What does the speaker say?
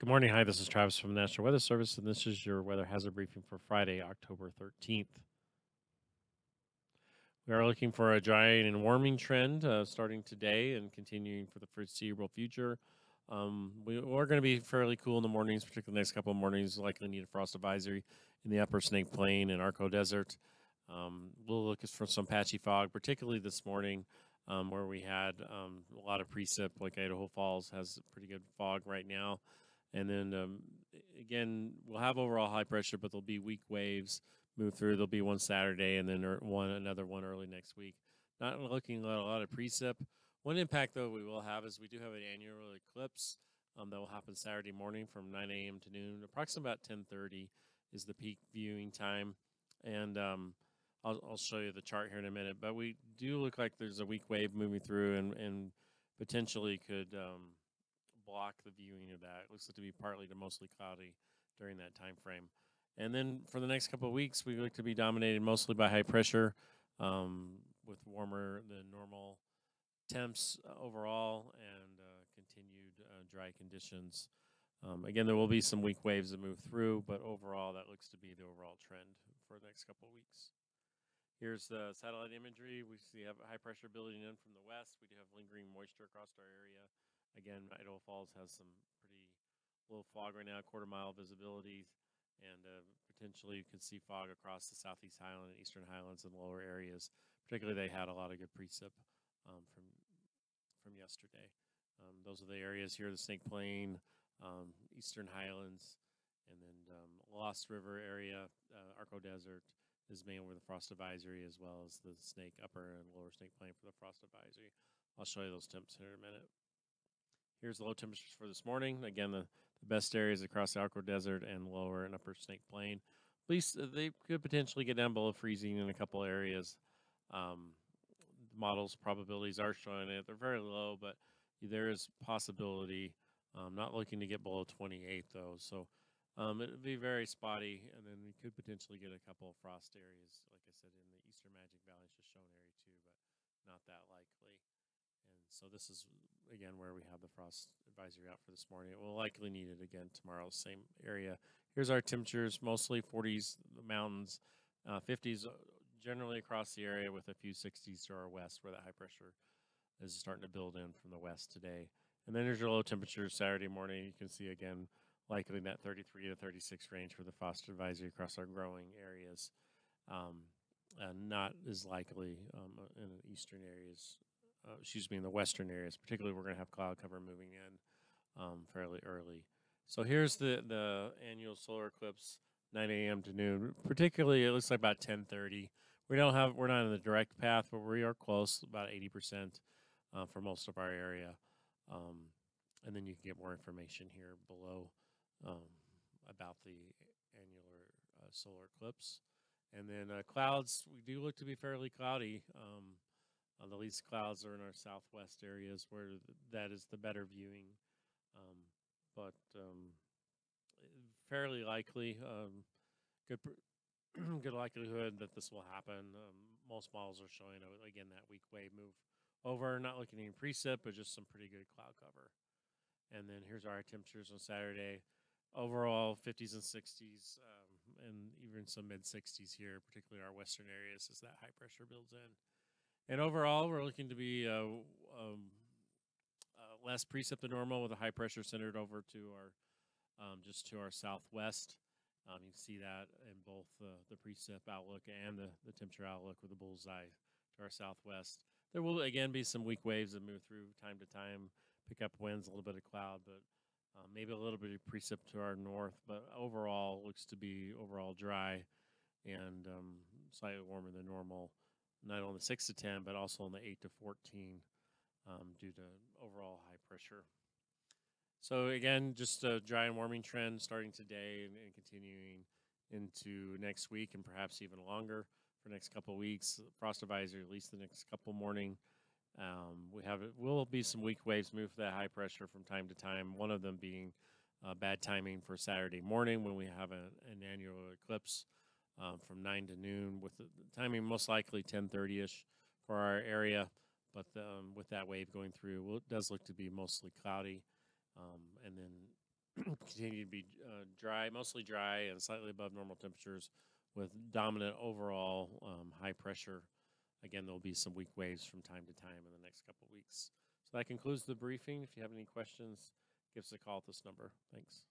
Good morning. Hi, this is Travis from the National Weather Service, and this is your weather hazard briefing for Friday, October 13th. We are looking for a drying and warming trend uh, starting today and continuing for the foreseeable future. Um, we are going to be fairly cool in the mornings, particularly the next couple of mornings. Likely need a frost advisory in the upper Snake Plain and Arco Desert. Um, we'll look for some patchy fog, particularly this morning, um, where we had um, a lot of precip. Like Idaho Falls has pretty good fog right now. And then um, again, we'll have overall high pressure, but there'll be weak waves move through. There'll be one Saturday and then one another one early next week. Not looking at a lot of precip. One impact though we will have is we do have an annual eclipse um, that will happen Saturday morning from 9 a.m. to noon. Approximately about 10:30 is the peak viewing time, and um, I'll, I'll show you the chart here in a minute. But we do look like there's a weak wave moving through and, and potentially could um, block the viewing of that. It looks to be partly to mostly cloudy during that time frame. And then for the next couple of weeks, we look to be dominated mostly by high pressure, um, with warmer than normal temps uh, overall and uh, continued uh, dry conditions. Um, again, there will be some weak waves that move through, but overall, that looks to be the overall trend for the next couple of weeks. Here's the satellite imagery. We see have high pressure building in from the west. We do have lingering moisture across our area. Again, Idaho Falls has some pretty low fog right now, quarter mile visibility, and uh, potentially you could see fog across the southeast highland and eastern highlands and lower areas. Particularly, they had a lot of good precip um, from from yesterday. Um, those are the areas here: the Snake Plain, um, eastern highlands, and then um, Lost River area, uh, Arco Desert is mainly where the frost advisory, as well as the Snake Upper and Lower Snake Plain for the frost advisory. I'll show you those temps here in a minute. Here's the low temperatures for this morning. Again, the, the best areas across the Arco Desert and lower and upper Snake Plain. At least uh, they could potentially get down below freezing in a couple areas. Um, models probabilities are showing it. They're very low, but there is possibility. I'm not looking to get below 28 though, so um, it would be very spotty, and then we could potentially get a couple of frost areas, like I said, in the eastern Magic Valley, just shown area too, but not that likely. And so this is again where we have the frost advisory out for this morning. It will likely need it again tomorrow, same area. Here's our temperatures, mostly 40s, the mountains, uh, 50s uh, generally across the area with a few 60s to our west where that high pressure is starting to build in from the west today. And then there's your low temperatures Saturday morning. You can see again, likely in that 33 to 36 range for the frost advisory across our growing areas. Um, not as likely um, in eastern areas uh, excuse me, in the western areas. Particularly, we're going to have cloud cover moving in um, fairly early. So here's the the annual solar eclipse, 9 a.m. to noon. Particularly, it looks like about 10:30. We don't have we're not in the direct path, but we are close, about 80% uh, for most of our area. Um, and then you can get more information here below um, about the annular uh, solar eclipse. And then uh, clouds, we do look to be fairly cloudy. Um, uh, the least clouds are in our southwest areas where th- that is the better viewing. Um, but um, fairly likely, um, good good likelihood that this will happen. Um, most models are showing uh, again that weak wave move over, not looking at any precip, but just some pretty good cloud cover. And then here's our temperatures on Saturday. Overall, 50s and 60s, um, and even some mid 60s here, particularly our western areas as that high pressure builds in. And overall, we're looking to be uh, um, uh, less precip than normal with a high pressure centered over to our um, just to our southwest. Um, you can see that in both uh, the precip outlook and the, the temperature outlook with the bullseye to our southwest. There will again be some weak waves that move through time to time, pick up winds, a little bit of cloud, but uh, maybe a little bit of precip to our north. But overall, looks to be overall dry and um, slightly warmer than normal not only 6 to 10, but also on the 8 to 14 um, due to overall high pressure. So again, just a dry and warming trend starting today and, and continuing into next week and perhaps even longer for next couple weeks. Frost advisory at least the next couple morning. Um, we have it will be some weak waves move that high pressure from time to time. One of them being uh, bad timing for Saturday morning when we have a, an annual eclipse um, from 9 to noon with the timing most likely 10.30ish for our area but um, with that wave going through well, it does look to be mostly cloudy um, and then continue to be uh, dry, mostly dry and slightly above normal temperatures with dominant overall um, high pressure. Again, there'll be some weak waves from time to time in the next couple weeks. So that concludes the briefing. If you have any questions, give us a call at this number. Thanks.